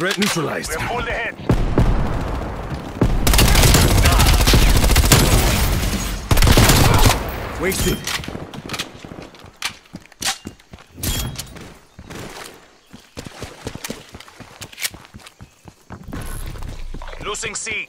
Threat neutralized. We're full ahead. Wasted. Losing C.